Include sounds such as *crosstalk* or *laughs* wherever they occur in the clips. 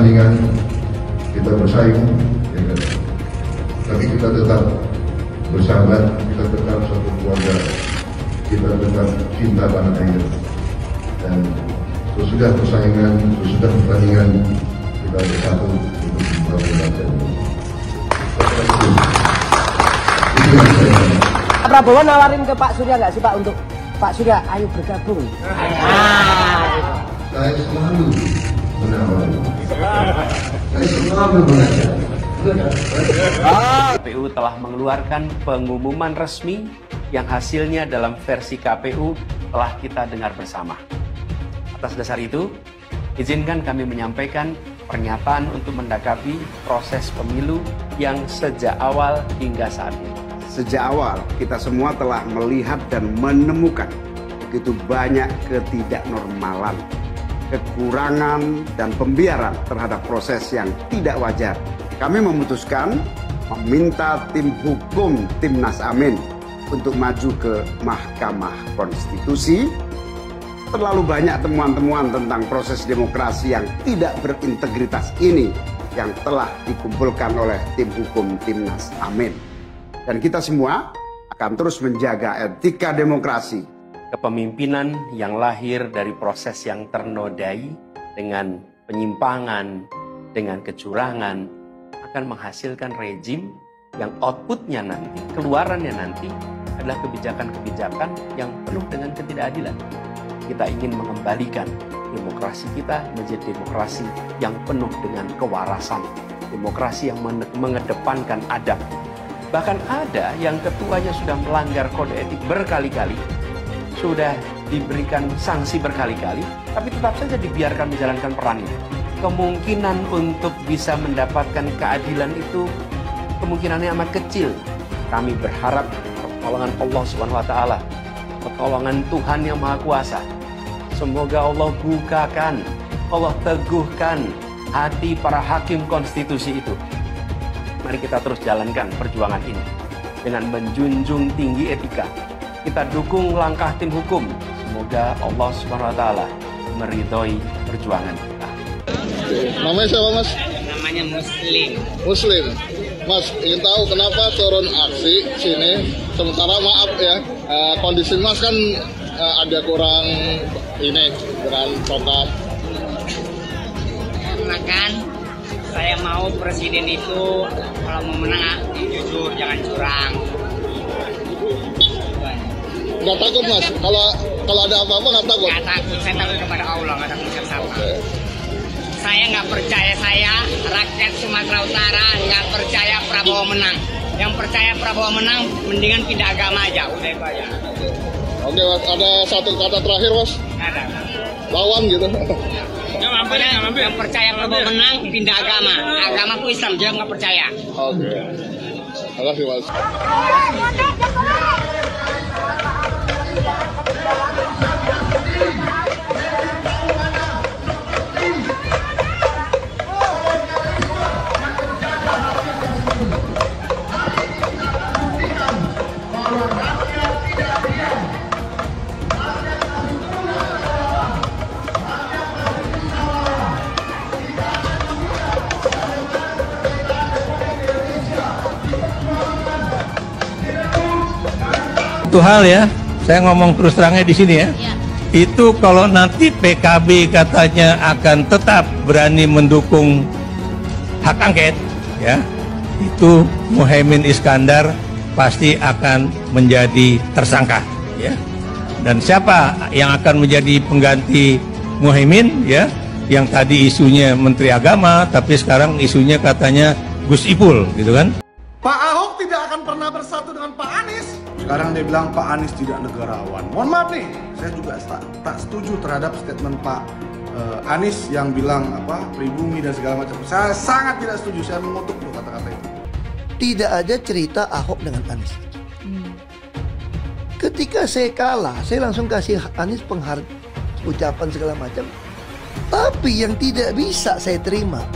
pertandingan kita bersaing, ya kan? tapi kita tetap bersahabat, kita tetap satu keluarga, kita tetap cinta tanah air. Dan sesudah persaingan, sesudah pertandingan, kita bersatu untuk membangun Pak Prabowo nawarin ke Pak Surya nggak sih Pak untuk Pak Surya ayo bergabung. Ah, gitu. saya selalu KPU telah mengeluarkan pengumuman resmi yang hasilnya dalam versi KPU telah kita dengar bersama. Atas dasar itu, izinkan kami menyampaikan pernyataan untuk mendakapi proses pemilu yang sejak awal hingga saat ini. Sejak awal kita semua telah melihat dan menemukan begitu banyak ketidaknormalan, kekurangan dan pembiaran terhadap proses yang tidak wajar. Kami memutuskan meminta tim hukum Timnas Amin untuk maju ke Mahkamah Konstitusi. Terlalu banyak temuan-temuan tentang proses demokrasi yang tidak berintegritas ini yang telah dikumpulkan oleh tim hukum Timnas Amin. Dan kita semua akan terus menjaga etika demokrasi Kepemimpinan yang lahir dari proses yang ternodai dengan penyimpangan, dengan kecurangan, akan menghasilkan rejim yang outputnya nanti, keluarannya nanti adalah kebijakan-kebijakan yang penuh dengan ketidakadilan. Kita ingin mengembalikan demokrasi kita menjadi demokrasi yang penuh dengan kewarasan, demokrasi yang men- mengedepankan adab. Bahkan ada yang ketuanya sudah melanggar kode etik berkali-kali, sudah diberikan sanksi berkali-kali, tapi tetap saja dibiarkan menjalankan perannya. Kemungkinan untuk bisa mendapatkan keadilan itu kemungkinannya amat kecil. Kami berharap pertolongan Allah Subhanahu wa taala, pertolongan Tuhan yang Maha Kuasa. Semoga Allah bukakan, Allah teguhkan hati para hakim konstitusi itu. Mari kita terus jalankan perjuangan ini dengan menjunjung tinggi etika. Kita dukung langkah tim hukum. Semoga Allah Subhanahu wa taala meridhoi perjuangan kita. Namanya siapa mas? namanya muslim Muslim. Mas ingin tahu kenapa turun aksi sini? Sementara maaf ya, eh, kondisi mas kan eh, ada kurang ini dengan protap. karena kan saya mau presiden itu kalau mau menang jujur jangan curang Nggak takut mas? Kalau kalau ada apa-apa nggak takut? nggak takut. Saya takut kepada Allah nggak takut siapa. Saya nggak percaya saya rakyat Sumatera Utara nggak percaya Prabowo menang. Yang percaya Prabowo menang mendingan pindah agama aja. Udah itu aja. Oke mas, ada satu kata terakhir mas, nggak ada. Lawan gitu. Pokoknya yang percaya Prabowo menang pindah agama. Agamaku Islam dia nggak percaya. Oke. Terima kasih mas. Satu hal ya, saya ngomong terus terangnya di sini ya. Itu kalau nanti PKB katanya akan tetap berani mendukung hak angket, ya, itu Muhaimin Iskandar pasti akan menjadi tersangka, ya. Dan siapa yang akan menjadi pengganti Muhaimin, ya? Yang tadi isunya Menteri Agama, tapi sekarang isunya katanya Gus Ipul, gitu kan? Sekarang dia bilang Pak Anies tidak negarawan. Mohon maaf nih, saya juga tak, tak setuju terhadap statement Pak eh, Anies yang bilang apa pribumi dan segala macam. Saya sangat tidak setuju. Saya mengutuk tuh kata-kata itu. tidak ada cerita Ahok dengan Anies. Ketika saya kalah, saya langsung kasih Anies penghargaan, ucapan segala macam. Tapi yang tidak bisa saya terima,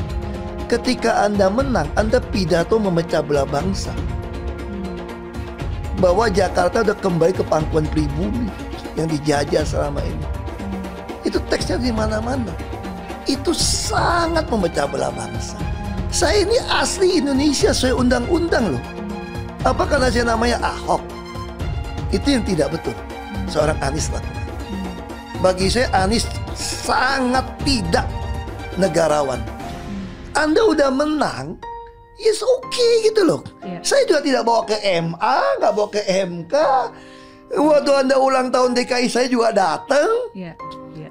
ketika Anda menang, Anda pidato memecah belah bangsa. Bahwa Jakarta udah kembali ke pangkuan pribumi yang dijajah selama ini. Itu teksnya di mana-mana. itu sangat memecah belah bangsa. Saya ini asli Indonesia sesuai undang-undang loh. Apa karena saya namanya Ahok? Itu yang tidak betul. Seorang Anies lakukan. Bagi saya Anies sangat tidak negarawan. Anda udah menang, yes oke okay, gitu loh. Saya juga tidak bawa ke MA, nggak bawa ke MK. Waktu Anda ulang tahun DKI saya juga datang.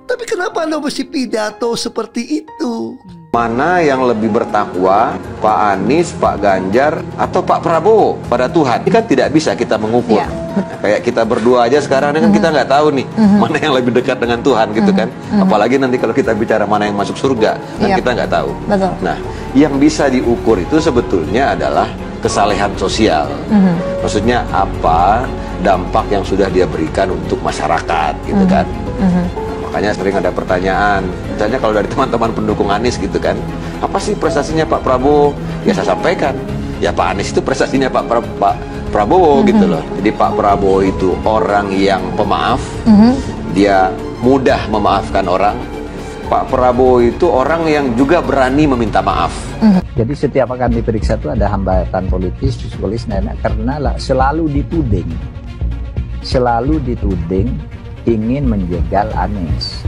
Tapi kenapa Anda mesti pidato seperti itu? Mana yang lebih bertakwa, Pak Anies, Pak Ganjar, atau Pak Prabowo pada Tuhan? Ini kan tidak bisa kita mengukur. Iya. *laughs* Kayak kita berdua aja sekarang ini kan kita nggak tahu nih Mhm. mana yang lebih dekat dengan Tuhan gitu kan. Mhm. Apalagi nanti kalau kita bicara mana yang masuk surga, kan Iya. kita nggak tahu. Betul. Nah, yang bisa diukur itu sebetulnya adalah kesalehan sosial. Mhm. Maksudnya apa dampak yang sudah dia berikan untuk masyarakat gitu kan. Mhm. Makanya sering ada pertanyaan, misalnya kalau dari teman-teman pendukung Anies gitu kan, apa sih prestasinya Pak Prabowo? Ya saya sampaikan, ya Pak Anies itu prestasinya Pak, Pra- Pak Prabowo Mhm. gitu loh. Jadi Pak Prabowo itu orang yang pemaaf, Mhm. dia mudah memaafkan orang. Pak Prabowo itu orang yang juga berani meminta maaf. Jadi setiap akan diperiksa itu ada hambatan politis, psikologis, nenek karena lah selalu dituding, selalu dituding ingin menjegal Anies.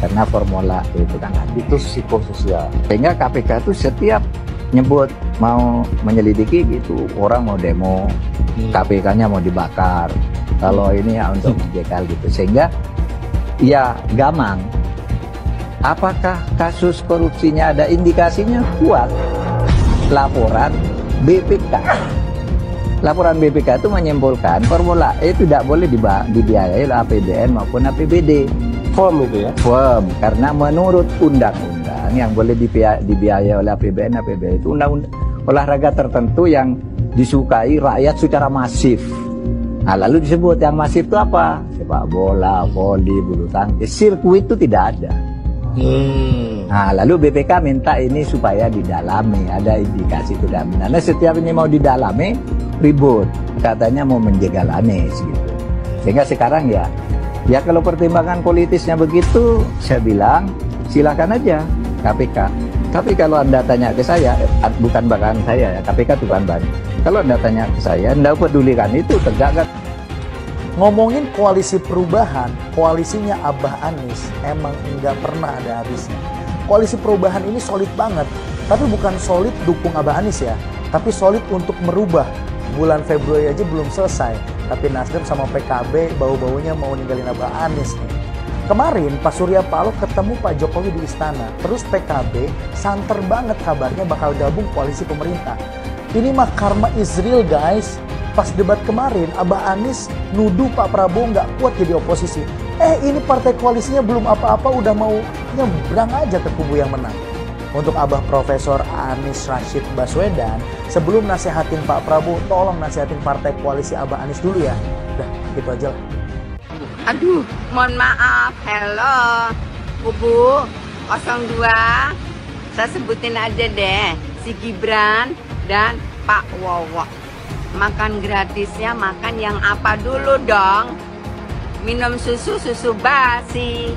Karena formula itu kan itu psikososial. Sehingga KPK itu setiap nyebut mau menyelidiki gitu orang mau demo, KPK-nya mau dibakar. Kalau ini ya untuk menjegal gitu. Sehingga ya gamang. Apakah kasus korupsinya ada indikasinya? Kuat. Laporan BPK laporan BPK itu menyimpulkan Formula E tidak boleh dibiayai oleh APBN maupun APBD firm itu ya firm karena menurut undang-undang yang boleh dibia- dibiayai oleh APBN APBD itu undang-undang olahraga tertentu yang disukai rakyat secara masif Nah, lalu disebut yang masif itu apa? Sepak bola, voli, bulu tangkis, sirkuit itu tidak ada. Nah, lalu BPK minta ini supaya didalami, ada indikasi tidak benar. Nah, setiap ini mau didalami, ribut. Katanya mau menjegal Anies gitu. Sehingga sekarang ya, ya kalau pertimbangan politisnya begitu, saya bilang silakan aja KPK. Tapi kalau Anda tanya ke saya, bukan bahkan saya ya, KPK bukan ban. Kalau Anda tanya ke saya, Anda pedulikan itu tegakkan Ngomongin koalisi perubahan, koalisinya Abah Anies emang nggak pernah ada habisnya. Koalisi perubahan ini solid banget, tapi bukan solid dukung Abah Anies ya, tapi solid untuk merubah. Bulan Februari aja belum selesai, tapi Nasdem sama PKB bau-baunya mau ninggalin Abah Anies nih. Kemarin Pak Surya Paloh ketemu Pak Jokowi di istana, terus PKB santer banget kabarnya bakal gabung koalisi pemerintah. Ini mah karma Israel guys. Pas debat kemarin, Abah Anies nuduh Pak Prabowo nggak kuat jadi oposisi. Eh ini partai koalisinya belum apa-apa udah mau nyebrang aja ke kubu yang menang. Untuk Abah Profesor Anies Rashid Baswedan, sebelum nasehatin Pak Prabowo, tolong nasehatin partai koalisi Abah Anies dulu ya. Udah, gitu aja lah. Aduh, mohon maaf. Hello, Kubu 02. Saya sebutin aja deh, si Gibran dan Pak Wowo. Makan gratisnya makan yang apa dulu dong? Minum susu, susu basi.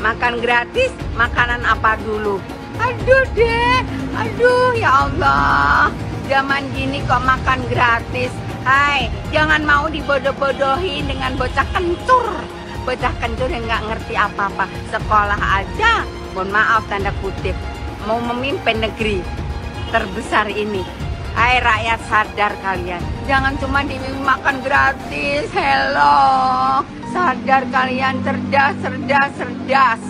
Makan gratis, makanan apa dulu? Aduh deh, aduh ya Allah. Zaman gini kok makan gratis. Hai, jangan mau dibodoh-bodohin dengan bocah kencur. Bocah kencur yang nggak ngerti apa-apa. Sekolah aja, mohon maaf tanda kutip, mau memimpin negeri terbesar ini. Hai rakyat sadar kalian, jangan cuma dimakan gratis. Hello, sadar kalian cerdas, cerdas, cerdas.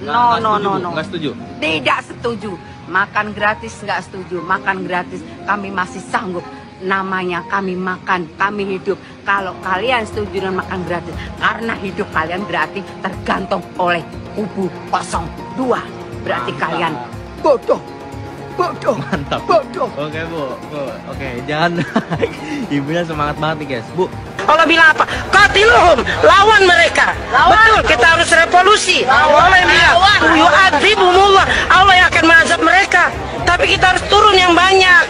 No, no, no, no. Nggak setuju. Tidak setuju. Makan gratis nggak setuju. Makan gratis kami masih sanggup. Namanya kami makan, kami hidup. Kalau kalian setuju dengan makan gratis, karena hidup kalian berarti tergantung oleh kubu 02. Berarti kalian bodoh. Bodoh. Mantap. Bodoh. Oke bu, bu. Oke, jangan. *laughs* Ibunya semangat banget nih guys. Bu, Allah bilang apa? Katiluhum, lawan mereka. Betul, kita harus revolusi. Allah yang bilang, yu'adzibumullah. Allah yang akan mengazab mereka. Tapi kita harus turun yang banyak.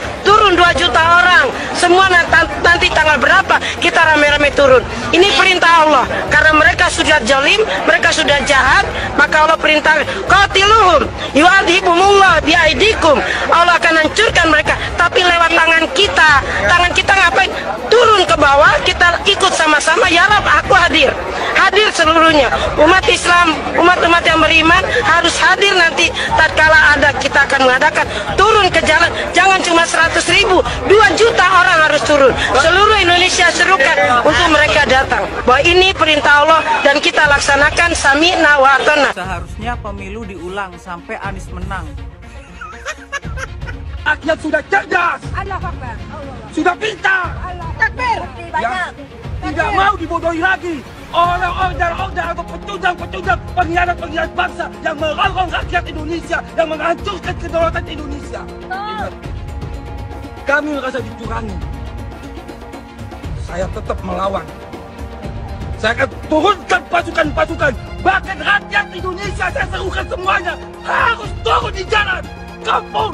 Turun turun 2 juta orang. Semua nanti, tanggal berapa kita rame-rame turun. Ini perintah Allah. Karena mereka sudah jalim, mereka sudah jahat, maka Allah perintah qatiluhum yu'adzibumullah biaidikum. Allah akan hancurkan mereka. Tapi lewat tangan kita, tangan kita ngapain? Turun ke bawah, kita ikut sama-sama. Ya Rab, aku hadir. Hadir seluruhnya. Umat Islam, umat-umat yang beriman harus hadir nanti tatkala ada kita akan mengadakan turun ke jalan jangan cuma 100 ribu 2 juta orang harus turun. Seluruh Indonesia serukan untuk mereka datang. Bahwa ini perintah Allah dan kita laksanakan sami'na wa atana Seharusnya pemilu diulang sampai Anies menang. *laughs* Rakyat sudah cerdas, sudah pintar, ya, tidak mau dibodohi lagi. Orang order-order atau pecundang-pecundang pengkhianat-pengkhianat bangsa yang merongrong rakyat Indonesia, yang menghancurkan kedaulatan Indonesia. Ingat, kami merasa dicurangi. Saya tetap melawan. Saya akan turunkan pasukan-pasukan. Bahkan rakyat Indonesia saya serukan semuanya harus turun di jalan. Kampung,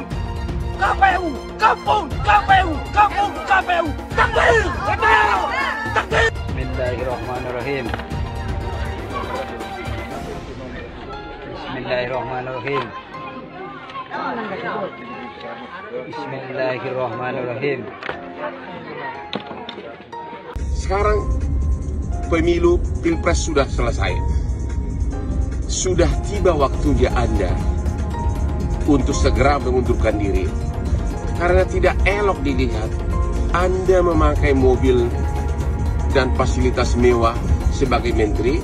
KPU, kampung, KPU, kampung, KPU. Takbir, takbir, takbir. Bismillahirrahmanirrahim. Bismillahirrahmanirrahim. Bismillahirrahmanirrahim. Sekarang pemilu pilpres sudah selesai. Sudah tiba waktunya Anda untuk segera mengundurkan diri. Karena tidak elok dilihat Anda memakai mobil dan fasilitas mewah sebagai menteri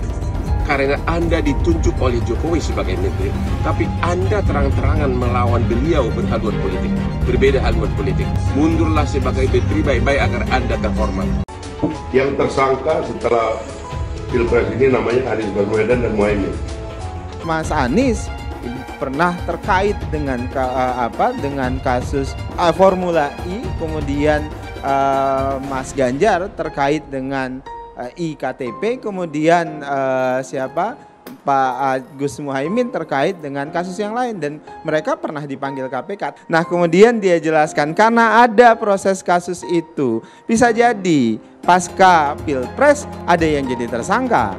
karena Anda ditunjuk oleh Jokowi sebagai menteri. Tapi Anda terang-terangan melawan beliau berhaluan politik. Berbeda haluan politik. Mundurlah sebagai menteri baik-baik agar Anda terhormat. Yang tersangka setelah Pilpres ini namanya Anies Baswedan dan Muhaimin. Mas Anies pernah terkait dengan ka- apa dengan kasus uh, Formula E kemudian uh, Mas Ganjar terkait dengan uh, iktp kemudian uh, siapa Pak Agus Muhaimin terkait dengan kasus yang lain dan mereka pernah dipanggil KPK. Nah, kemudian dia jelaskan karena ada proses kasus itu bisa jadi pasca Pilpres ada yang jadi tersangka.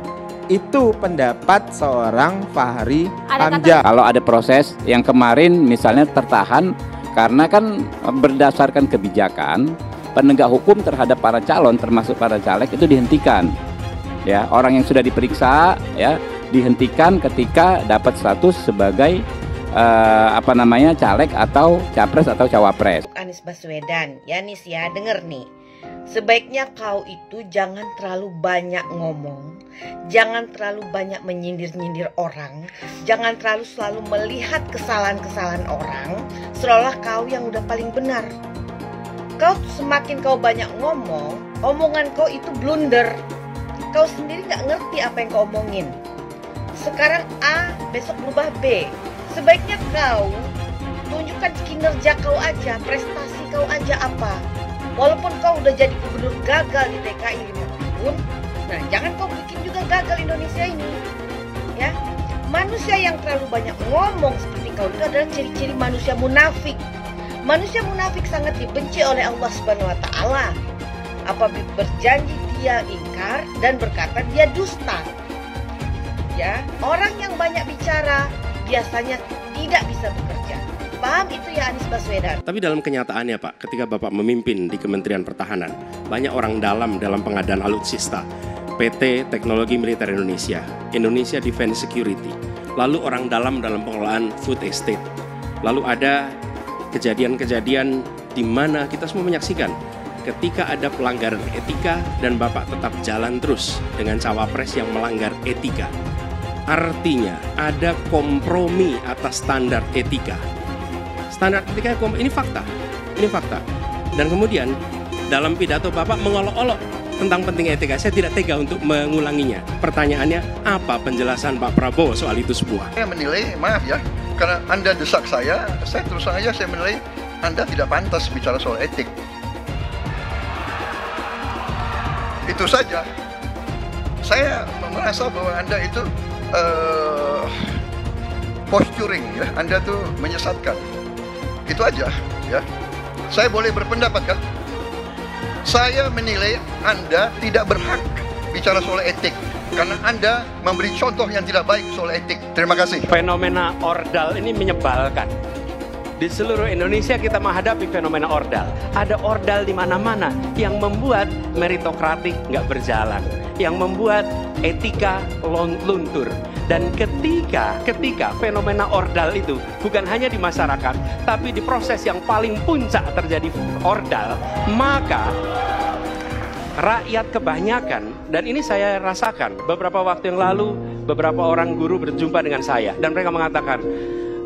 Itu pendapat seorang Fahri Hamzah. Kalau ada proses yang kemarin misalnya tertahan karena kan berdasarkan kebijakan penegak hukum terhadap para calon termasuk para caleg itu dihentikan. Ya, orang yang sudah diperiksa ya dihentikan ketika dapat status sebagai eh, apa namanya caleg atau capres atau cawapres. Anies Baswedan, ya Nis ya, denger nih. Sebaiknya kau itu jangan terlalu banyak ngomong, jangan terlalu banyak menyindir-nyindir orang, jangan terlalu selalu melihat kesalahan-kesalahan orang, seolah kau yang udah paling benar. Kau semakin kau banyak ngomong, omongan kau itu blunder. Kau sendiri nggak ngerti apa yang kau omongin. Sekarang A, besok berubah B. Sebaiknya kau tunjukkan kinerja kau aja, prestasi kau aja apa. Walaupun kau udah jadi gubernur gagal di DKI 5 tahun, nah jangan kau bikin juga gagal Indonesia ini. Ya, manusia yang terlalu banyak ngomong seperti kau itu adalah ciri-ciri manusia munafik. Manusia munafik sangat dibenci oleh Allah Subhanahu wa taala. Apabila berjanji dia ingkar dan berkata dia dusta. Ya, orang yang banyak bicara biasanya tidak bisa bekerja. Paham itu ya Anies Baswedan? Tapi dalam kenyataannya Pak, ketika Bapak memimpin di Kementerian Pertahanan, banyak orang dalam dalam pengadaan alutsista, PT Teknologi Militer Indonesia, Indonesia Defense Security, lalu orang dalam dalam pengelolaan food estate, lalu ada kejadian-kejadian di mana kita semua menyaksikan ketika ada pelanggaran etika dan Bapak tetap jalan terus dengan cawapres yang melanggar etika. Artinya ada kompromi atas standar etika. Standar etika ini fakta. Ini fakta. Dan kemudian dalam pidato Bapak mengolok-olok tentang penting etika. Saya tidak tega untuk mengulanginya. Pertanyaannya, apa penjelasan Pak Prabowo soal itu semua? Saya menilai, maaf ya, karena Anda desak saya, saya terus saja saya menilai Anda tidak pantas bicara soal etik. Itu saja. Saya merasa bahwa Anda itu eh, posturing ya, Anda tuh menyesatkan. Itu aja ya. Saya boleh berpendapat kan? Saya menilai Anda tidak berhak bicara soal etik karena Anda memberi contoh yang tidak baik soal etik. Terima kasih. Fenomena ordal ini menyebalkan. Di seluruh Indonesia kita menghadapi fenomena ordal. Ada ordal di mana-mana yang membuat meritokratik nggak berjalan, yang membuat etika luntur. Dan ketika ketika fenomena ordal itu bukan hanya di masyarakat, tapi di proses yang paling puncak terjadi ordal, maka rakyat kebanyakan dan ini saya rasakan beberapa waktu yang lalu beberapa orang guru berjumpa dengan saya dan mereka mengatakan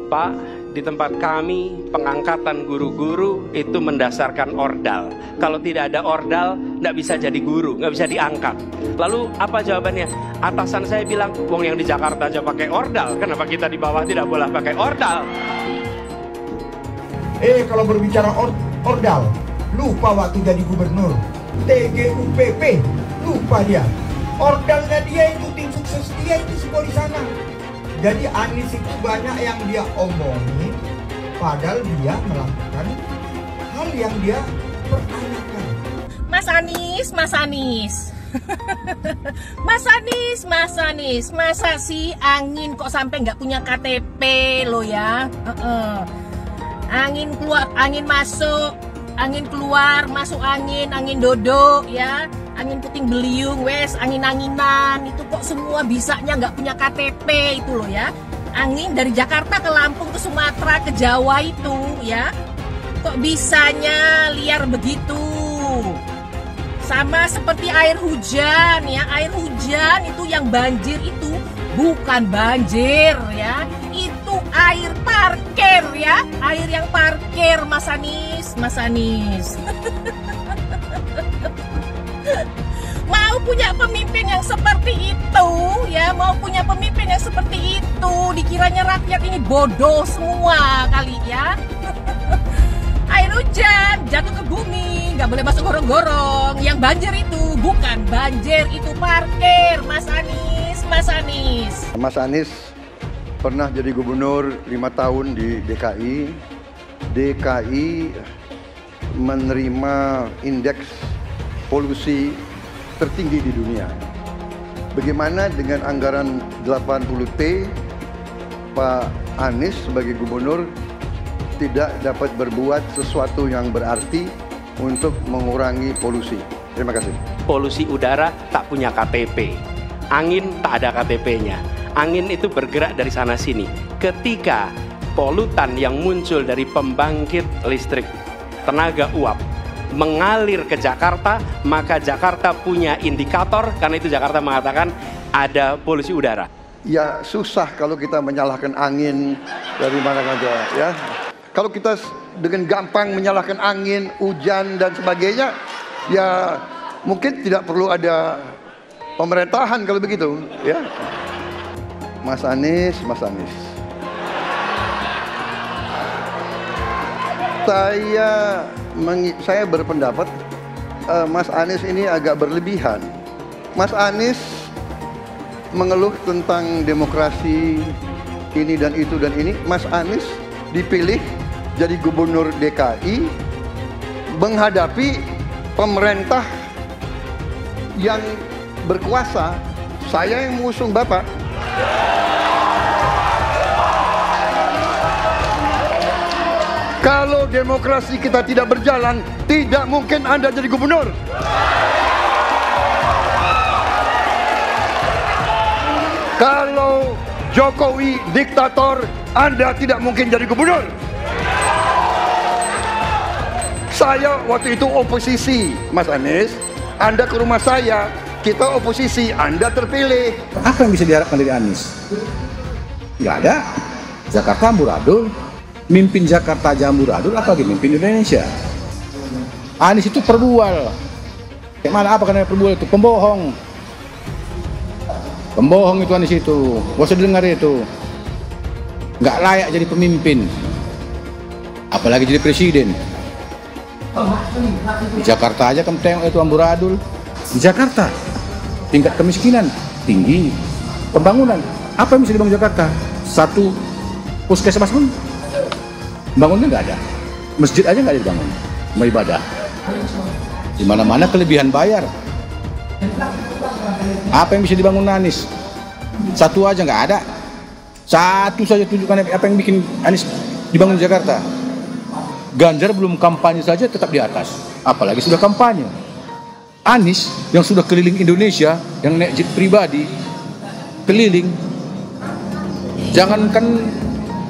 Pak di tempat kami pengangkatan guru-guru itu mendasarkan ordal. Kalau tidak ada ordal, nggak bisa jadi guru, nggak bisa diangkat. Lalu apa jawabannya? Atasan saya bilang, wong yang di Jakarta aja pakai ordal, kenapa kita di bawah tidak boleh pakai ordal? Eh kalau berbicara or ordal, lupa waktu jadi gubernur. TGUPP, lupa dia. Ordalnya dia itu tim sukses dia itu semua di sana. Jadi Anies itu banyak yang dia omongin, padahal dia melakukan hal yang dia pertanyakan. Mas Anies, Mas Anies. *laughs* Mas Anies, Mas Anies, masa sih angin kok sampai nggak punya KTP lo ya? Uh-uh. Angin keluar, angin masuk, angin keluar, masuk angin, angin dodo ya angin puting beliung, wes angin-anginan itu kok semua bisanya nggak punya KTP itu loh ya. Angin dari Jakarta ke Lampung ke Sumatera ke Jawa itu ya. Kok bisanya liar begitu? Sama seperti air hujan ya, air hujan itu yang banjir itu bukan banjir ya. Itu air parkir ya, air yang parkir Mas Anis, Mas Anis. *laughs* mau punya pemimpin yang seperti itu ya mau punya pemimpin yang seperti itu dikiranya rakyat ini bodoh semua kali ya. *laughs* Air hujan jatuh ke bumi nggak boleh masuk gorong-gorong. Yang banjir itu bukan banjir itu parkir Mas Anies Mas Anies. Mas Anies pernah jadi gubernur lima tahun di DKI DKI menerima indeks polusi tertinggi di dunia. Bagaimana dengan anggaran 80T Pak Anies sebagai gubernur tidak dapat berbuat sesuatu yang berarti untuk mengurangi polusi. Terima kasih. Polusi udara tak punya KTP. Angin tak ada KTP-nya. Angin itu bergerak dari sana sini. Ketika polutan yang muncul dari pembangkit listrik tenaga uap mengalir ke Jakarta, maka Jakarta punya indikator karena itu Jakarta mengatakan ada polusi udara. Ya susah kalau kita menyalahkan angin dari mana saja ya. Kalau kita dengan gampang menyalahkan angin, hujan dan sebagainya, ya mungkin tidak perlu ada pemerintahan kalau begitu, ya. Mas Anies, Mas Anies. Saya saya berpendapat uh, Mas Anies ini agak berlebihan. Mas Anies mengeluh tentang demokrasi ini dan itu dan ini. Mas Anies dipilih jadi gubernur DKI menghadapi pemerintah yang berkuasa. Saya yang mengusung Bapak. Kalau demokrasi kita tidak berjalan, tidak mungkin Anda jadi gubernur. Kalau Jokowi diktator, Anda tidak mungkin jadi gubernur. Saya waktu itu oposisi, Mas Anies. Anda ke rumah saya, kita oposisi, Anda terpilih. Apa yang bisa diharapkan dari Anies? Nggak ada. Jakarta amburadul, mimpin Jakarta Jamburadul apalagi mimpin Indonesia? Anies itu perbual. Kayak mana apa karena perbual itu? Pembohong. Pembohong itu Anies itu gak usah dengar itu. Nggak layak jadi pemimpin. Apalagi jadi presiden. Di Jakarta aja kamu tengok itu amburadul di Jakarta? Tingkat kemiskinan tinggi. Pembangunan. Apa yang bisa dibangun Jakarta? Satu puskesmas pun bangunnya nggak ada masjid aja nggak dibangun rumah ibadah. Di mana-mana kelebihan bayar. Apa yang bisa dibangun Anies? Satu aja nggak ada. Satu saja tunjukkan apa yang bikin Anies dibangun di Jakarta. Ganjar belum kampanye saja tetap di atas. Apalagi sudah kampanye. Anies yang sudah keliling Indonesia, yang naik jet pribadi, keliling, jangankan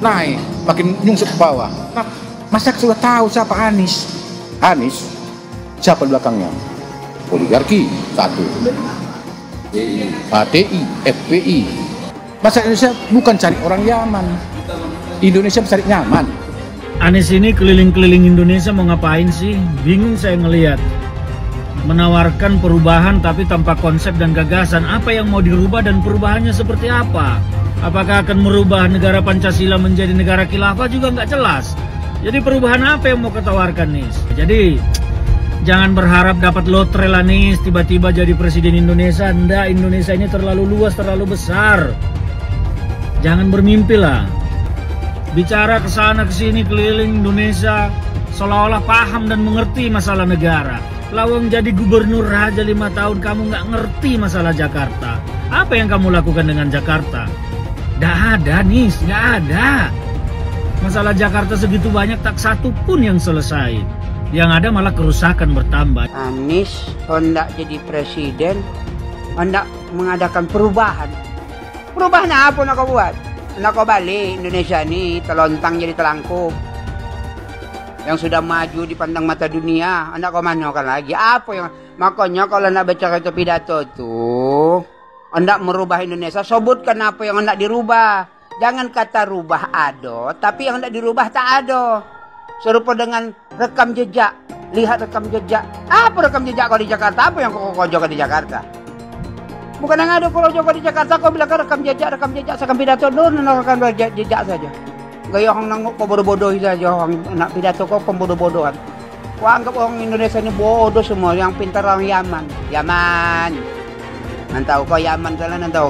naik, makin nyungsep ke bawah. Nah, masyarakat sudah tahu siapa Anies. Anies, siapa di belakangnya? Oligarki, satu. HTI, FPI. Masyarakat Indonesia bukan cari orang Yaman. Indonesia mencari nyaman. Anies ini keliling-keliling Indonesia mau ngapain sih? Bingung saya ngelihat. Menawarkan perubahan tapi tanpa konsep dan gagasan. Apa yang mau dirubah dan perubahannya seperti apa? Apakah akan merubah negara Pancasila menjadi negara khilafah juga nggak jelas. Jadi perubahan apa yang mau ketawarkan nih? Jadi jangan berharap dapat lotre lah nih tiba-tiba jadi presiden Indonesia. Nggak, Indonesia ini terlalu luas, terlalu besar. Jangan bermimpi lah. Bicara ke sana ke sini keliling Indonesia seolah-olah paham dan mengerti masalah negara. Lawang jadi gubernur raja lima tahun kamu nggak ngerti masalah Jakarta. Apa yang kamu lakukan dengan Jakarta? Nggak ada nih, nggak ada. Masalah Jakarta segitu banyak tak satu pun yang selesai. Yang ada malah kerusakan bertambah. Anies hendak jadi presiden, hendak mengadakan perubahan. Perubahan apa nak kau buat? Nak kau balik Indonesia ni telontang jadi telangkup. Yang sudah maju dipandang mata dunia, hendak kau manakan lagi? Apa yang makanya kalau nak baca pidato tuh, hendak merubah Indonesia, sebutkan apa yang hendak dirubah. Jangan kata rubah ado, tapi yang hendak dirubah tak ado. Serupa dengan rekam jejak. Lihat rekam jejak. Apa rekam jejak kau di Jakarta? Apa yang kau jaga di Jakarta? Bukan yang ada kalau jaga di Jakarta kau bilang rekam jejak, rekam jejak, sekam pidato dulu rekam jejak, jejak saja. Gaya orang nanguk kau bodoh-bodoh saja orang nak pidato kau pembodoh-bodohan. Kau anggap orang Indonesia ini bodoh semua, yang pintar orang Yaman. Yaman.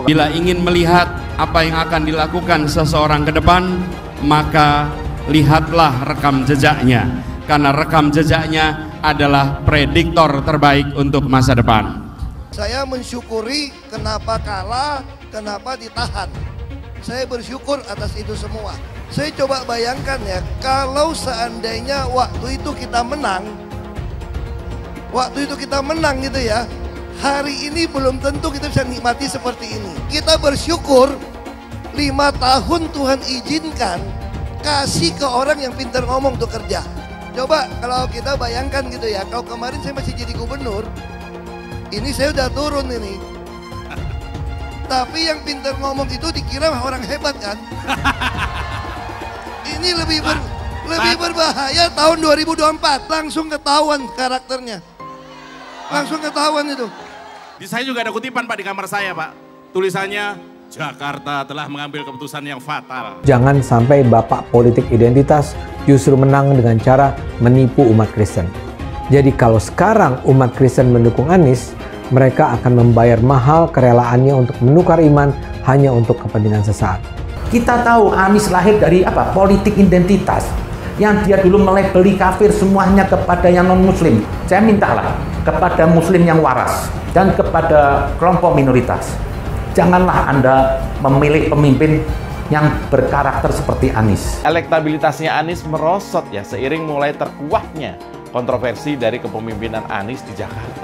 Bila ingin melihat apa yang akan dilakukan seseorang ke depan, maka lihatlah rekam jejaknya. Karena rekam jejaknya adalah prediktor terbaik untuk masa depan. Saya mensyukuri kenapa kalah, kenapa ditahan. Saya bersyukur atas itu semua. Saya coba bayangkan ya, kalau seandainya waktu itu kita menang, waktu itu kita menang gitu ya, hari ini belum tentu kita bisa nikmati seperti ini. Kita bersyukur lima tahun Tuhan izinkan kasih ke orang yang pintar ngomong untuk kerja. Coba kalau kita bayangkan gitu ya, kalau kemarin saya masih jadi gubernur, ini saya udah turun ini. *laughs* Tapi yang pintar ngomong itu dikira orang hebat kan? *laughs* ini lebih ber, lebih berbahaya tahun 2024. Langsung ketahuan karakternya. Langsung ketahuan itu. Di saya juga ada kutipan Pak di kamar saya Pak. Tulisannya Jakarta telah mengambil keputusan yang fatal. Jangan sampai bapak politik identitas justru menang dengan cara menipu umat Kristen. Jadi kalau sekarang umat Kristen mendukung Anies, mereka akan membayar mahal kerelaannya untuk menukar iman hanya untuk kepentingan sesaat. Kita tahu Anies lahir dari apa? Politik identitas. Yang dia dulu melebeli kafir semuanya kepada yang non-muslim. Saya mintalah kepada muslim yang waras dan kepada kelompok minoritas. Janganlah Anda memilih pemimpin yang berkarakter seperti Anies. Elektabilitasnya Anies merosot ya seiring mulai terkuatnya kontroversi dari kepemimpinan Anies di Jakarta.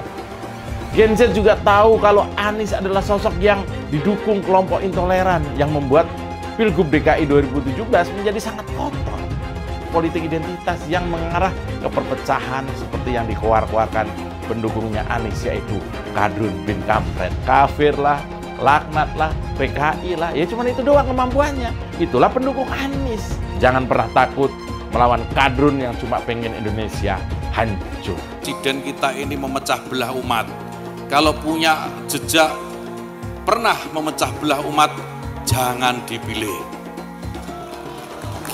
Gen Z juga tahu kalau Anies adalah sosok yang didukung kelompok intoleran yang membuat Pilgub DKI 2017 menjadi sangat kotor. Politik identitas yang mengarah ke perpecahan seperti yang dikeluarkan pendukungnya Anies yaitu Kadrun bin Kampret. Kafir lah, laknat lah, PKI lah, ya cuman itu doang kemampuannya. Itulah pendukung Anies. Jangan pernah takut melawan kadrun yang cuma pengen Indonesia hancur. Presiden kita ini memecah belah umat. Kalau punya jejak pernah memecah belah umat, jangan dipilih.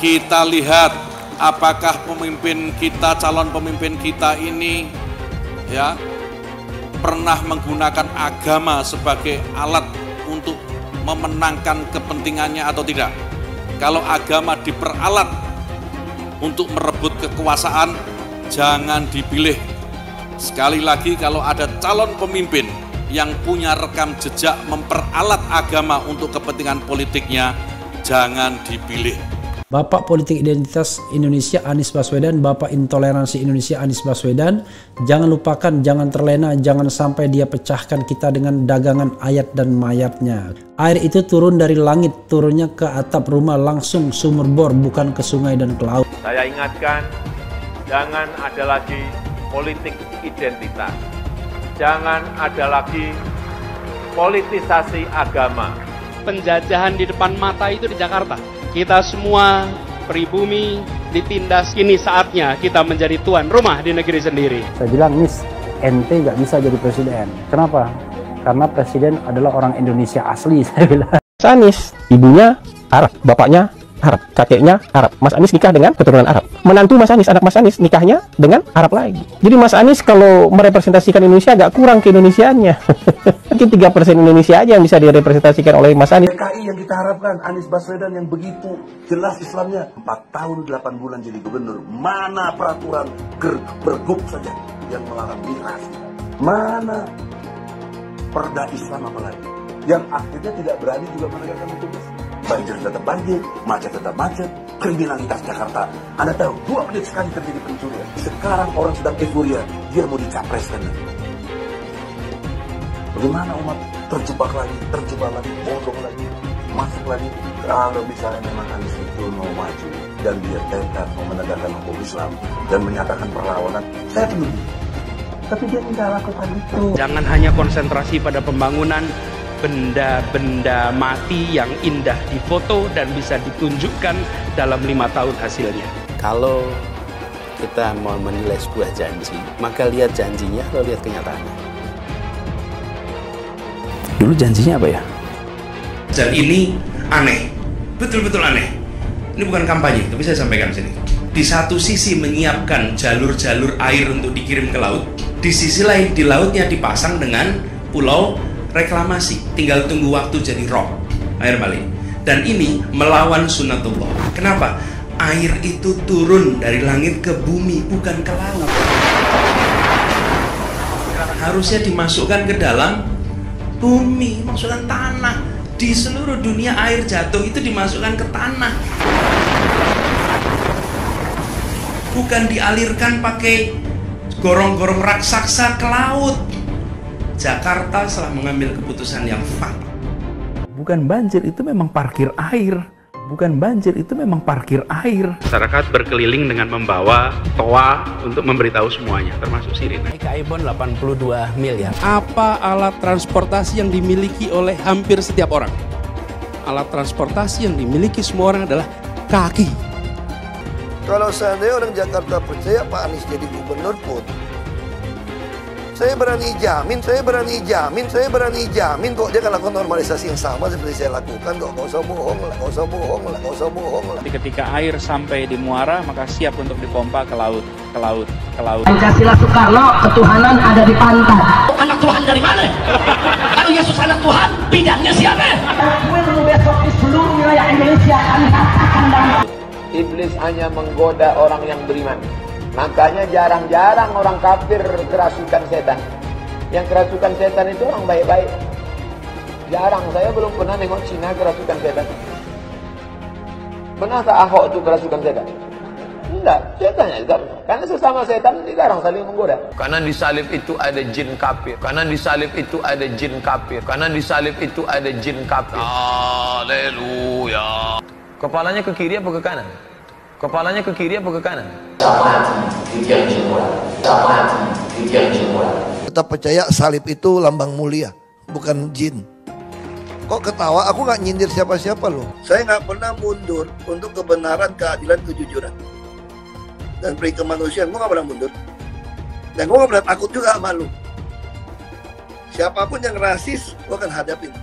Kita lihat apakah pemimpin kita, calon pemimpin kita ini ya pernah menggunakan agama sebagai alat untuk memenangkan kepentingannya atau tidak. Kalau agama diperalat untuk merebut kekuasaan, jangan dipilih. Sekali lagi kalau ada calon pemimpin yang punya rekam jejak memperalat agama untuk kepentingan politiknya, jangan dipilih. Bapak Politik Identitas Indonesia Anies Baswedan, Bapak Intoleransi Indonesia Anies Baswedan. Jangan lupakan, jangan terlena, jangan sampai dia pecahkan kita dengan dagangan ayat dan mayatnya. Air itu turun dari langit, turunnya ke atap rumah langsung sumur bor, bukan ke sungai dan ke laut. Saya ingatkan, jangan ada lagi politik identitas. Jangan ada lagi politisasi agama. Penjajahan di depan mata itu di Jakarta kita semua pribumi ditindas. Kini saatnya kita menjadi tuan rumah di negeri sendiri. Saya bilang, Miss, ente nggak bisa jadi presiden. Kenapa? Karena presiden adalah orang Indonesia asli, *laughs* saya bilang. Sanis, ibunya Arab, bapaknya Arab, kakeknya Arab. Mas Anies nikah dengan keturunan Arab. Menantu Mas Anies, anak Mas Anies nikahnya dengan Arab lagi. Jadi Mas Anies kalau merepresentasikan Indonesia agak kurang ke Indonesianya. *laughs* Mungkin 3% Indonesia aja yang bisa direpresentasikan oleh Mas Anies. PKI yang kita harapkan Anies Baswedan yang begitu jelas Islamnya 4 tahun 8 bulan jadi gubernur. Mana peraturan bergub saja yang melarang miras? Mana perda Islam apalagi? Yang akhirnya tidak berani juga menegakkan hukum Islam banjir tetap banjir, macet tetap macet, kriminalitas Jakarta. Anda tahu, dua menit sekali terjadi pencurian. Sekarang orang sedang euforia, dia mau dicapreskan. Bagaimana umat terjebak lagi, terjebak lagi, bodoh lagi, masuk lagi. Kalau misalnya memang Anies itu mau maju dan dia tekad mau menegakkan hukum Islam dan menyatakan perlawanan, saya penuh. Tapi dia tidak lakukan itu. Jangan hanya konsentrasi pada pembangunan, benda-benda mati yang indah difoto dan bisa ditunjukkan dalam lima tahun hasilnya. Kalau kita mau menilai sebuah janji, maka lihat janjinya atau lihat kenyataannya. Dulu janjinya apa ya? Dan ini aneh, betul-betul aneh. Ini bukan kampanye, tapi saya sampaikan sini. Di satu sisi menyiapkan jalur-jalur air untuk dikirim ke laut, di sisi lain di lautnya dipasang dengan pulau reklamasi tinggal tunggu waktu jadi roh air balik. Dan ini melawan sunatullah kenapa? Air itu turun dari langit ke bumi bukan ke laut. Harusnya dimasukkan ke dalam bumi masukkan tanah. Di seluruh dunia air jatuh itu dimasukkan ke tanah. Bukan dialirkan pakai gorong-gorong raksasa ke laut Jakarta setelah mengambil keputusan yang fatal. Bukan banjir itu memang parkir air. Bukan banjir itu memang parkir air. Masyarakat berkeliling dengan membawa toa untuk memberitahu semuanya, termasuk sirine. Ibon 82 miliar. Apa alat transportasi yang dimiliki oleh hampir setiap orang? Alat transportasi yang dimiliki semua orang adalah kaki. Kalau seandainya orang Jakarta percaya Pak Anies jadi gubernur pun, saya berani jamin, saya berani jamin, saya berani jamin kok dia akan lakukan normalisasi yang sama seperti saya lakukan kok. Gak usah bohong lah, gak usah bohong lah, gak usah bohong lah. Jadi ketika air sampai di muara, maka siap untuk dipompa ke laut, ke laut, ke laut. Pancasila Soekarno, ketuhanan ada di pantai. Anak Tuhan dari mana? Kalau Yesus anak Tuhan, bidangnya siapa? Takwil besok di seluruh wilayah Indonesia kami katakan dalam Iblis hanya menggoda orang yang beriman. Makanya jarang-jarang orang kafir kerasukan setan. Yang kerasukan setan itu orang baik-baik. Jarang, saya belum pernah nengok Cina kerasukan setan. Pernah tak Ahok itu kerasukan setan? Enggak, setannya juga. Karena sesama setan jarang saling menggoda. Karena di salib itu ada jin kafir. Karena di salib itu ada jin kafir. Karena di salib itu ada jin kafir. Haleluya. Kepalanya ke kiri apa ke kanan? Kepalanya ke kiri apa ke kanan? Tetap percaya salib itu lambang mulia, bukan jin. Kok ketawa? Aku nggak nyindir siapa-siapa loh. Saya nggak pernah mundur untuk kebenaran, keadilan, kejujuran. Dan peri kemanusiaan, gue nggak pernah mundur. Dan gue nggak pernah takut juga sama lu. Siapa pun yang rasis, gue akan hadapin.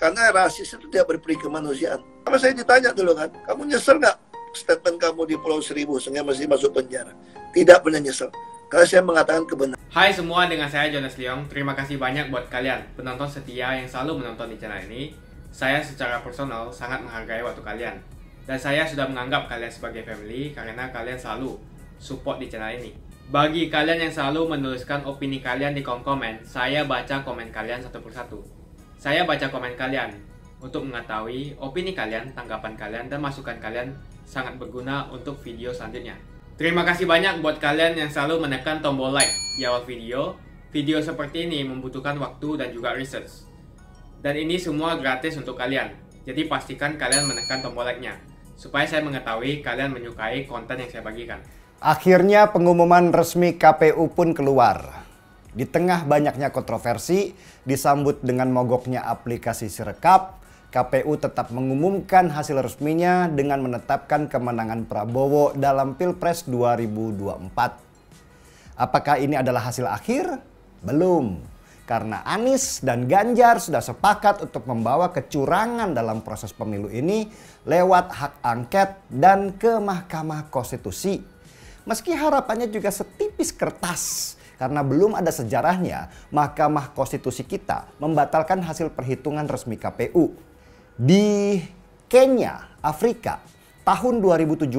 Karena rasis itu tidak berperi kemanusiaan. Sama saya ditanya dulu kan, kamu nyesel nggak statement kamu di Pulau Seribu sehingga masih masuk penjara? Tidak pernah nyesel. Karena saya mengatakan kebenaran. Hai semua, dengan saya Jonas Leong. Terima kasih banyak buat kalian, penonton setia yang selalu menonton di channel ini. Saya secara personal sangat menghargai waktu kalian. Dan saya sudah menganggap kalian sebagai family karena kalian selalu support di channel ini. Bagi kalian yang selalu menuliskan opini kalian di kolom komen, saya baca komen kalian satu persatu. Saya baca komen kalian untuk mengetahui opini kalian, tanggapan kalian, dan masukan kalian sangat berguna untuk video selanjutnya. Terima kasih banyak buat kalian yang selalu menekan tombol like di awal video. Video seperti ini membutuhkan waktu dan juga research. Dan ini semua gratis untuk kalian. Jadi pastikan kalian menekan tombol like-nya supaya saya mengetahui kalian menyukai konten yang saya bagikan. Akhirnya pengumuman resmi KPU pun keluar. Di tengah banyaknya kontroversi, disambut dengan mogoknya aplikasi Sirekap, KPU tetap mengumumkan hasil resminya dengan menetapkan kemenangan Prabowo dalam Pilpres 2024. Apakah ini adalah hasil akhir? Belum. Karena Anies dan Ganjar sudah sepakat untuk membawa kecurangan dalam proses pemilu ini lewat hak angket dan ke Mahkamah Konstitusi. Meski harapannya juga setipis kertas karena belum ada sejarahnya, Mahkamah Konstitusi kita membatalkan hasil perhitungan resmi KPU. Di Kenya, Afrika, tahun 2017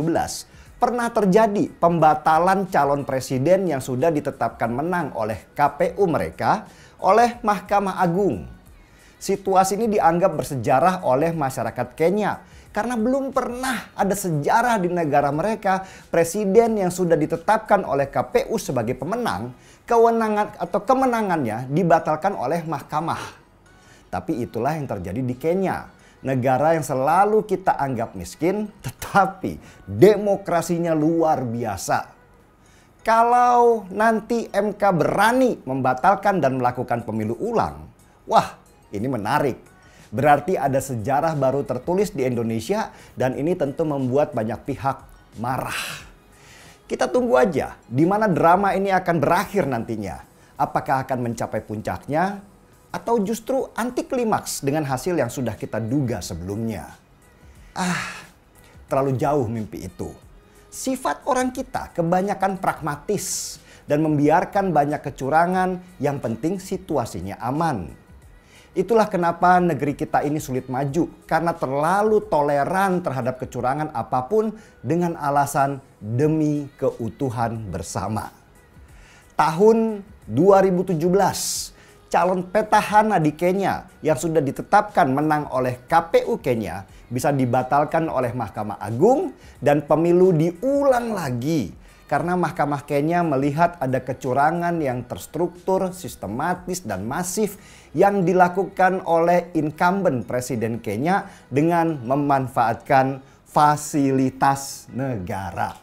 pernah terjadi pembatalan calon presiden yang sudah ditetapkan menang oleh KPU mereka oleh Mahkamah Agung. Situasi ini dianggap bersejarah oleh masyarakat Kenya karena belum pernah ada sejarah di negara mereka presiden yang sudah ditetapkan oleh KPU sebagai pemenang, kewenangan atau kemenangannya dibatalkan oleh mahkamah. Tapi itulah yang terjadi di Kenya. Negara yang selalu kita anggap miskin, tetapi demokrasinya luar biasa. Kalau nanti MK berani membatalkan dan melakukan pemilu ulang, wah ini menarik. Berarti ada sejarah baru tertulis di Indonesia dan ini tentu membuat banyak pihak marah. Kita tunggu aja di mana drama ini akan berakhir nantinya. Apakah akan mencapai puncaknya atau justru anti klimaks dengan hasil yang sudah kita duga sebelumnya. Ah, terlalu jauh mimpi itu. Sifat orang kita kebanyakan pragmatis dan membiarkan banyak kecurangan yang penting situasinya aman. Itulah kenapa negeri kita ini sulit maju karena terlalu toleran terhadap kecurangan apa pun dengan alasan demi keutuhan bersama. Tahun 2017 calon petahana di Kenya yang sudah ditetapkan menang oleh KPU Kenya bisa dibatalkan oleh Mahkamah Agung dan pemilu diulang lagi karena Mahkamah Kenya melihat ada kecurangan yang terstruktur, sistematis dan masif yang dilakukan oleh incumbent Presiden Kenya dengan memanfaatkan fasilitas negara.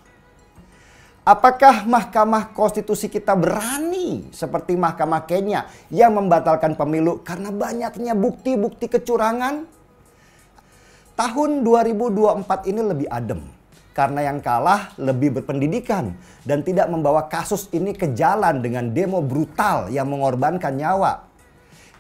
Apakah Mahkamah Konstitusi kita berani seperti Mahkamah Kenya yang membatalkan pemilu karena banyaknya bukti-bukti kecurangan? Tahun 2024 ini lebih adem karena yang kalah lebih berpendidikan dan tidak membawa kasus ini ke jalan dengan demo brutal yang mengorbankan nyawa.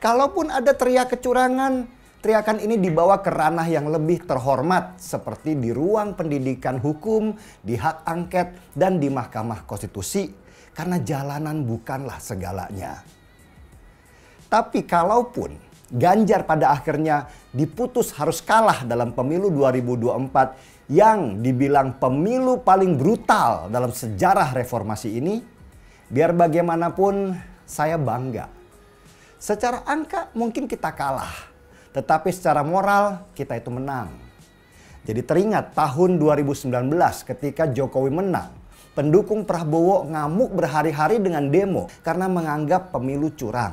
Kalaupun ada teriak kecurangan, Teriakan ini dibawa ke ranah yang lebih terhormat seperti di ruang pendidikan hukum, di hak angket, dan di Mahkamah Konstitusi karena jalanan bukanlah segalanya. Tapi kalaupun Ganjar pada akhirnya diputus harus kalah dalam pemilu 2024 yang dibilang pemilu paling brutal dalam sejarah reformasi ini, biar bagaimanapun saya bangga. Secara angka mungkin kita kalah, tetapi secara moral kita itu menang. Jadi teringat tahun 2019 ketika Jokowi menang. Pendukung Prabowo ngamuk berhari-hari dengan demo karena menganggap pemilu curang.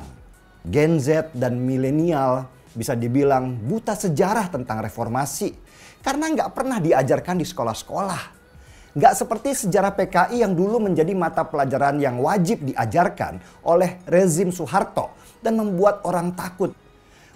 Gen Z dan milenial bisa dibilang buta sejarah tentang reformasi. Karena nggak pernah diajarkan di sekolah-sekolah. Nggak seperti sejarah PKI yang dulu menjadi mata pelajaran yang wajib diajarkan oleh rezim Soeharto dan membuat orang takut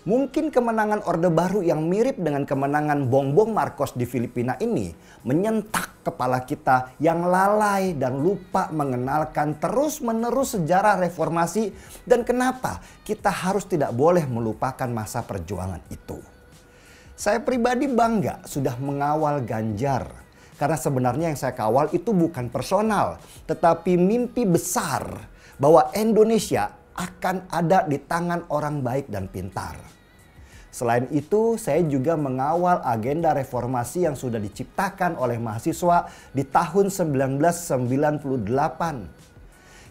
Mungkin kemenangan Orde Baru yang mirip dengan kemenangan Bongbong Marcos di Filipina ini menyentak kepala kita yang lalai dan lupa mengenalkan terus-menerus sejarah reformasi dan kenapa kita harus tidak boleh melupakan masa perjuangan itu. Saya pribadi bangga sudah mengawal Ganjar karena sebenarnya yang saya kawal itu bukan personal tetapi mimpi besar bahwa Indonesia akan ada di tangan orang baik dan pintar. Selain itu, saya juga mengawal agenda reformasi yang sudah diciptakan oleh mahasiswa di tahun 1998.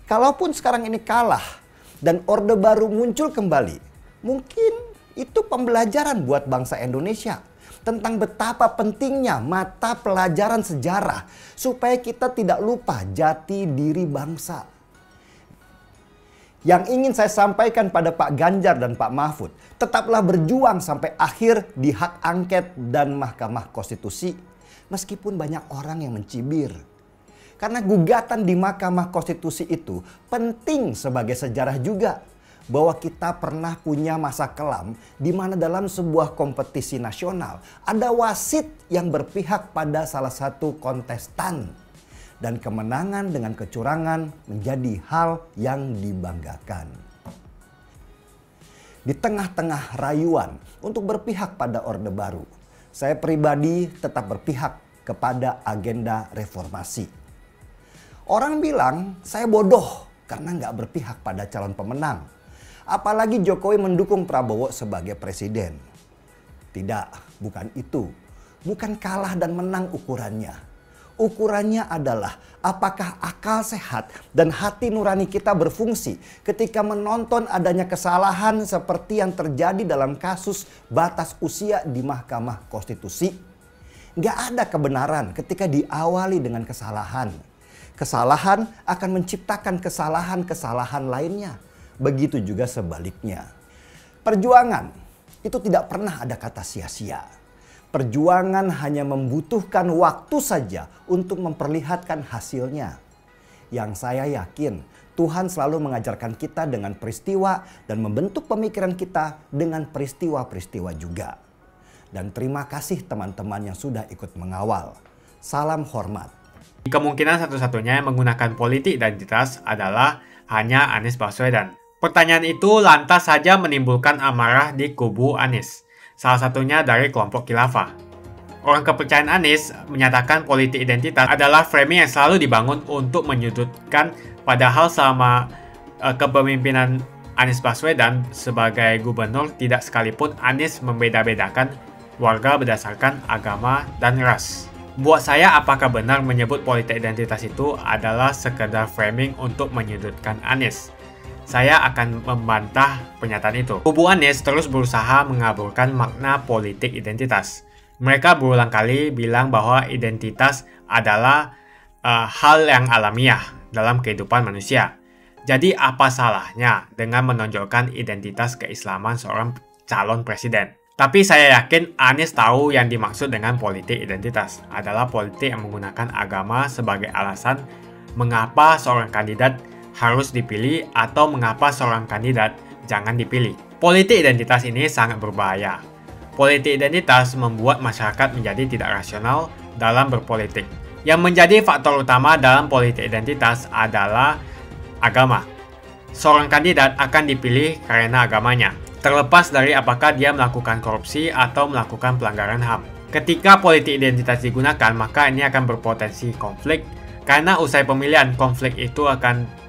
Kalaupun sekarang ini kalah dan Orde Baru muncul kembali, mungkin itu pembelajaran buat bangsa Indonesia tentang betapa pentingnya mata pelajaran sejarah supaya kita tidak lupa jati diri bangsa. Yang ingin saya sampaikan pada Pak Ganjar dan Pak Mahfud, tetaplah berjuang sampai akhir di hak angket dan Mahkamah Konstitusi, meskipun banyak orang yang mencibir. Karena gugatan di Mahkamah Konstitusi itu penting sebagai sejarah juga bahwa kita pernah punya masa kelam di mana dalam sebuah kompetisi nasional ada wasit yang berpihak pada salah satu kontestan dan kemenangan dengan kecurangan menjadi hal yang dibanggakan. Di tengah-tengah rayuan untuk berpihak pada Orde Baru, saya pribadi tetap berpihak kepada agenda reformasi. Orang bilang saya bodoh karena nggak berpihak pada calon pemenang. Apalagi Jokowi mendukung Prabowo sebagai presiden. Tidak, bukan itu. Bukan kalah dan menang ukurannya Ukurannya adalah apakah akal sehat dan hati nurani kita berfungsi ketika menonton adanya kesalahan seperti yang terjadi dalam kasus batas usia di Mahkamah Konstitusi. Gak ada kebenaran ketika diawali dengan kesalahan. Kesalahan akan menciptakan kesalahan-kesalahan lainnya. Begitu juga sebaliknya. Perjuangan itu tidak pernah ada kata sia-sia Perjuangan hanya membutuhkan waktu saja untuk memperlihatkan hasilnya. Yang saya yakin Tuhan selalu mengajarkan kita dengan peristiwa dan membentuk pemikiran kita dengan peristiwa-peristiwa juga. Dan terima kasih teman-teman yang sudah ikut mengawal. Salam hormat. Kemungkinan satu-satunya yang menggunakan politik identitas adalah hanya Anies Baswedan. Pertanyaan itu lantas saja menimbulkan amarah di kubu Anies salah satunya dari kelompok khilafah. Orang kepercayaan Anies menyatakan politik identitas adalah framing yang selalu dibangun untuk menyudutkan padahal selama uh, kepemimpinan Anies Baswedan sebagai gubernur tidak sekalipun Anies membeda-bedakan warga berdasarkan agama dan ras. Buat saya, apakah benar menyebut politik identitas itu adalah sekedar framing untuk menyudutkan Anies? Saya akan membantah pernyataan itu. Kubu Anies terus berusaha mengaburkan makna politik identitas. Mereka berulang kali bilang bahwa identitas adalah uh, hal yang alamiah dalam kehidupan manusia. Jadi apa salahnya dengan menonjolkan identitas keislaman seorang calon presiden? Tapi saya yakin Anies tahu yang dimaksud dengan politik identitas adalah politik yang menggunakan agama sebagai alasan mengapa seorang kandidat harus dipilih atau mengapa seorang kandidat jangan dipilih. Politik identitas ini sangat berbahaya. Politik identitas membuat masyarakat menjadi tidak rasional dalam berpolitik. Yang menjadi faktor utama dalam politik identitas adalah agama. Seorang kandidat akan dipilih karena agamanya, terlepas dari apakah dia melakukan korupsi atau melakukan pelanggaran HAM. Ketika politik identitas digunakan, maka ini akan berpotensi konflik karena usai pemilihan konflik itu akan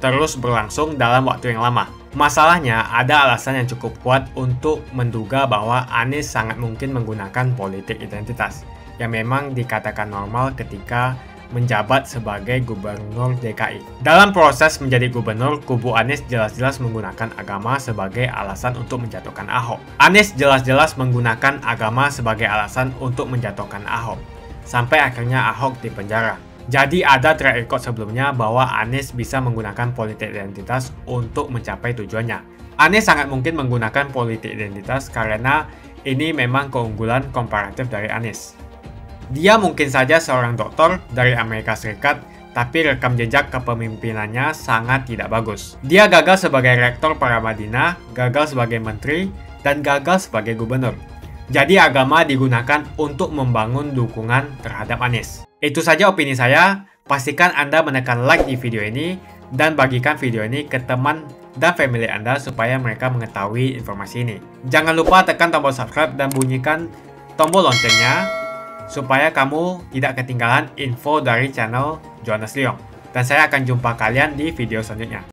terus berlangsung dalam waktu yang lama. Masalahnya, ada alasan yang cukup kuat untuk menduga bahwa Anies sangat mungkin menggunakan politik identitas, yang memang dikatakan normal ketika menjabat sebagai gubernur DKI. Dalam proses menjadi gubernur, kubu Anies jelas-jelas menggunakan agama sebagai alasan untuk menjatuhkan Ahok. Anies jelas-jelas menggunakan agama sebagai alasan untuk menjatuhkan Ahok, sampai akhirnya Ahok dipenjara. Jadi ada track record sebelumnya bahwa Anies bisa menggunakan politik identitas untuk mencapai tujuannya. Anies sangat mungkin menggunakan politik identitas karena ini memang keunggulan komparatif dari Anies. Dia mungkin saja seorang dokter dari Amerika Serikat, tapi rekam jejak kepemimpinannya sangat tidak bagus. Dia gagal sebagai rektor para Madinah, gagal sebagai menteri, dan gagal sebagai gubernur. Jadi agama digunakan untuk membangun dukungan terhadap Anies. Itu saja opini saya. Pastikan Anda menekan like di video ini dan bagikan video ini ke teman dan family Anda supaya mereka mengetahui informasi ini. Jangan lupa tekan tombol subscribe dan bunyikan tombol loncengnya supaya kamu tidak ketinggalan info dari channel Jonas Leong. Dan saya akan jumpa kalian di video selanjutnya.